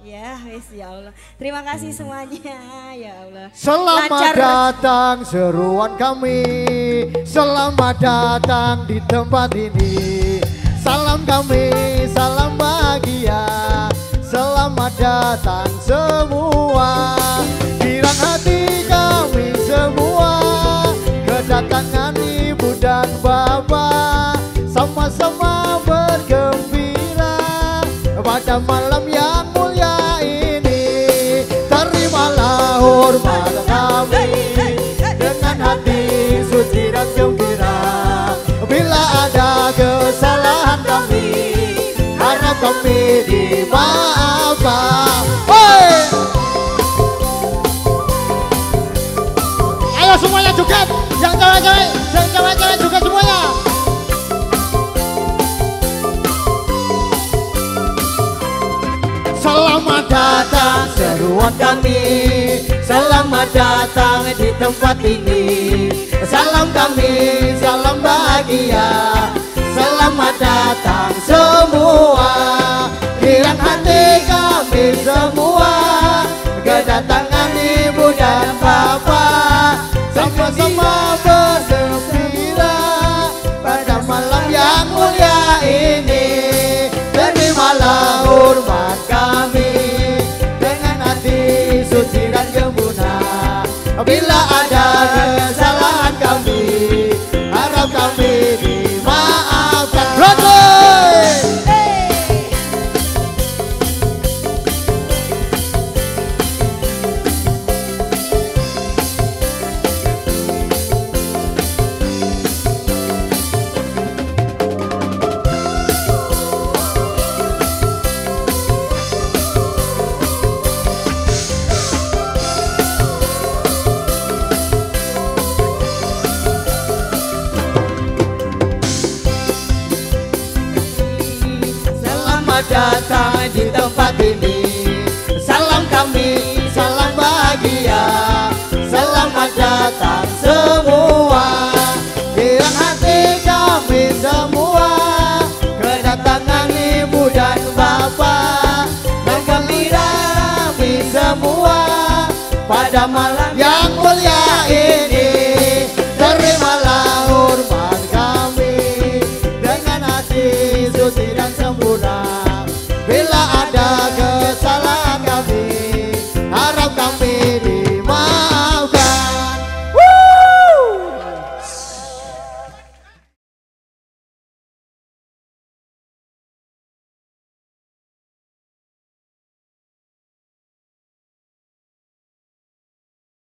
Ya, wis ya Allah. Terima kasih semuanya. Ya Allah. Selamat Lancar. datang seruan kami Selamat datang di tempat ini Salam kami, salam bahagia Selamat datang semua Girang hati kami semua Kedatangan ibu dan bapak Sama-sama bergembira Pada malam yang Hormat kami Dengan hati suci dan gembira Bila ada kesalahan kami Harap kami dimaafkan Hoi! Ayo semuanya juga Yang cewek-cewek seruan kami. Selamat datang di tempat ini. Salam kami, salam bahagia Bila ada kesalahan kami Harap kami datang di tempat ini. Salam kami, salam bahagia Selamat datang semua. Dengan hati kami semua Kedatangan ibu dan bapak Dan kami semua Pada malam também.